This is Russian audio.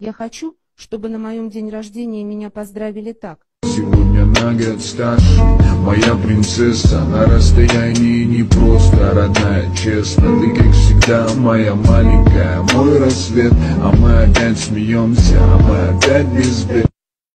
Я хочу, чтобы на моем день рождения меня поздравили так. Сегодня на год старше. Моя принцесса на расстоянии не просто родная Честно, ты как всегда моя маленькая Мой рассвет, а мы опять смеемся А мы опять без бед.